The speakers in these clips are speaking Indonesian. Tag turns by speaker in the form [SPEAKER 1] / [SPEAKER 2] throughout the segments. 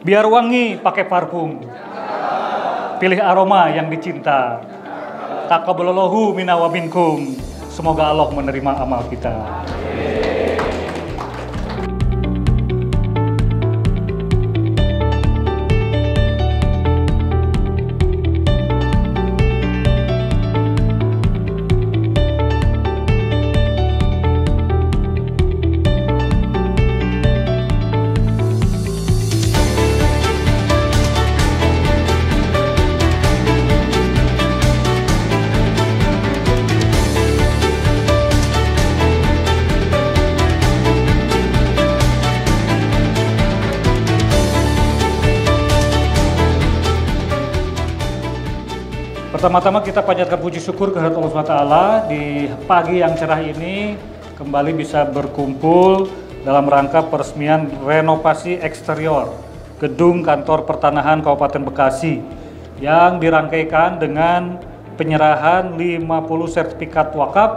[SPEAKER 1] Biar wangi pakai parfum. Pilih aroma yang dicinta. Wa minkum. Semoga Allah menerima amal kita. Pertama-tama kita panjatkan puji syukur kehadirat Allah SWT di pagi yang cerah ini kembali bisa berkumpul dalam rangka peresmian renovasi eksterior gedung kantor pertanahan Kabupaten Bekasi yang dirangkaikan dengan penyerahan 50 sertifikat wakaf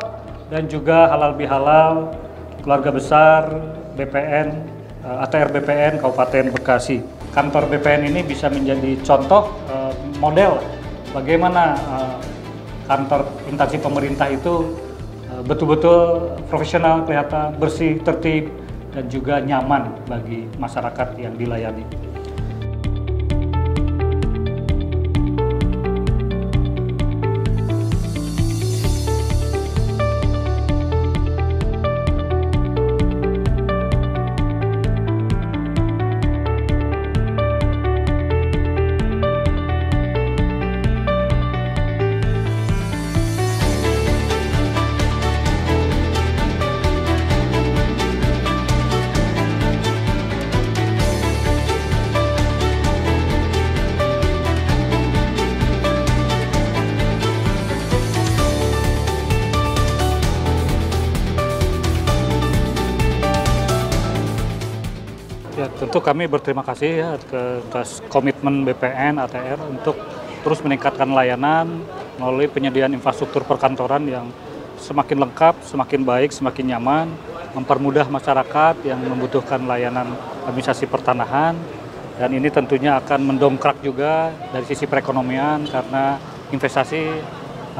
[SPEAKER 1] dan juga halal bihalal keluarga besar BPN eh, ATR BPN Kabupaten Bekasi. Kantor BPN ini bisa menjadi contoh eh, model bagaimana uh, kantor instansi pemerintah itu uh, betul-betul profesional, kelihatan bersih, tertib, dan juga nyaman bagi masyarakat yang dilayani. Ya, tentu kami berterima kasih ya atas komitmen BPN ATR untuk terus meningkatkan layanan melalui penyediaan infrastruktur perkantoran yang semakin lengkap, semakin baik, semakin nyaman, mempermudah masyarakat yang membutuhkan layanan administrasi pertanahan dan ini tentunya akan mendongkrak juga dari sisi perekonomian karena investasi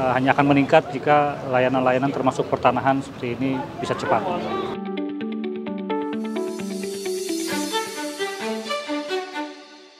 [SPEAKER 1] uh, hanya akan meningkat jika layanan-layanan termasuk pertanahan seperti ini bisa cepat.